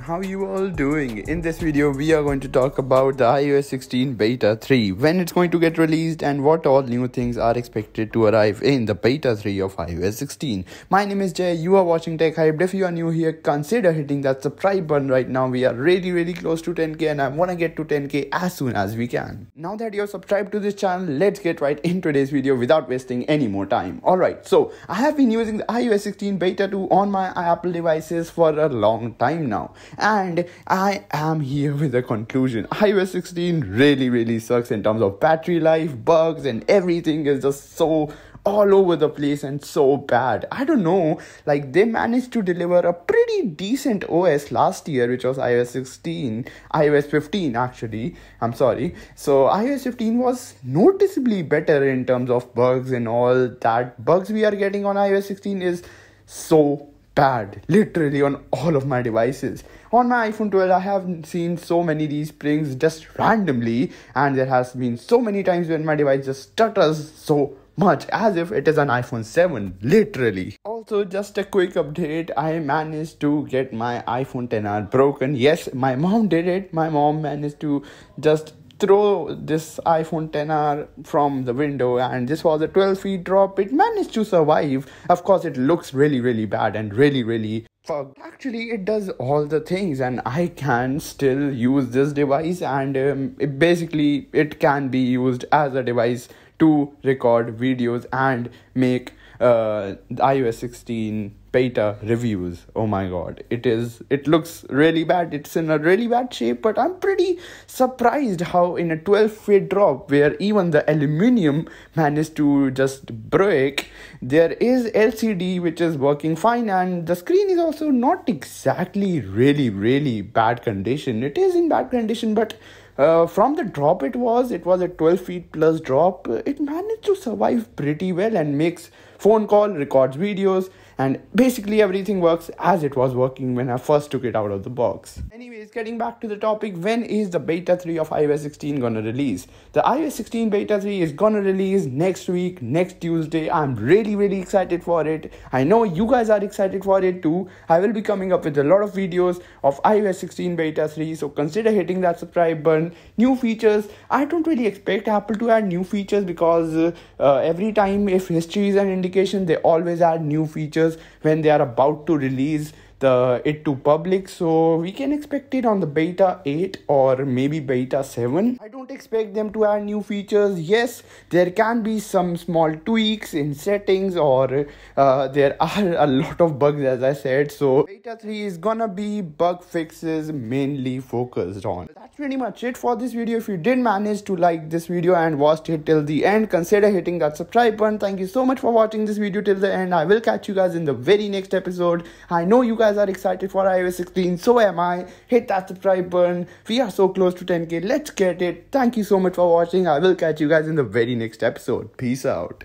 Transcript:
how you all doing? In this video we are going to talk about the ios 16 beta 3 when it's going to get released and what all new things are expected to arrive in the beta 3 of ios 16 my name is Jai. You are watching Tech Hyped. If you are new here consider hitting that subscribe button right now. We are really really close to 10k and i want to get to 10k as soon as we can. Now that you're subscribed to this channel let's get right in today's video without wasting any more time. All right so i have been using the ios 16 beta 2 on my apple devices for a long time now and I am here with a conclusion. iOS 16 really really sucks in terms of battery life, bugs and everything is just so all over the place and so bad. I don't know, like they managed to deliver a pretty decent OS last year, which was iOS 16, iOS 15 actually. I'm sorry. So iOS 15 was noticeably better in terms of bugs and all that. Bugs we are getting on iOS 16 is so bad literally on all of my devices. On my iphone 12 i have seen so many these springs just randomly and there has been so many times when my device just stutters so much as if it is an iphone 7 literally. Also just a quick update. I managed to get my iphone 10r broken. Yes my mom did it. My mom managed to just throw this iPhone 10R from the window and this was a 12 feet drop. It managed to survive. Of course, it looks really, really bad and really, really fucked. Actually, it does all the things and I can still use this device and um, it basically it can be used as a device to record videos and make uh, iOS 16 beta reviews. Oh my god. It is it looks really bad. It's in a really bad shape but i'm pretty surprised how in a 12 feet drop where even the aluminium managed to just break there is lcd which is working fine and the screen is also not exactly really really bad condition. It is in bad condition but uh, from the drop it was it was a 12 feet plus drop. It managed to survive pretty well and makes phone call records videos and basically everything works as it was working when I first took it out of the box. Anyways, getting back to the topic, when is the beta 3 of iOS 16 gonna release? The iOS 16 beta 3 is gonna release next week, next Tuesday. I'm really, really excited for it. I know you guys are excited for it too. I will be coming up with a lot of videos of iOS 16 beta 3, so consider hitting that subscribe button. New features, I don't really expect Apple to add new features because uh, uh, every time if history is an indication, they always add new features when they are about to release the it to public so we can expect it on the beta 8 or maybe beta 7 i don't expect them to add new features. Yes there can be some small tweaks in settings or uh, there are a lot of bugs as i said. So beta 3 is gonna be bug fixes mainly focused on. That's pretty much it for this video. If you did manage to like this video and watched it till the end consider hitting that subscribe button. Thank you so much for watching this video till the end. I will catch you guys in the very next episode. I know you guys guys are excited for iOS 16, so am I. Hit that subscribe button. We are so close to 10k. Let's get it. Thank you so much for watching. I will catch you guys in the very next episode. Peace out.